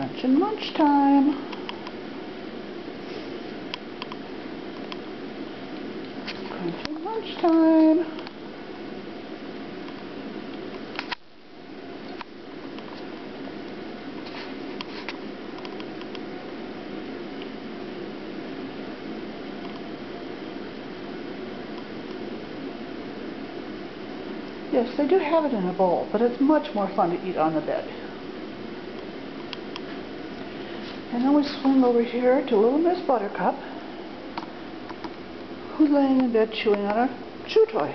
Crunch and munch time. Crunch and munch time. Yes, they do have it in a bowl, but it's much more fun to eat on the bed. And then we swing over here to little Miss Buttercup, who's laying in bed chewing on a chew toy.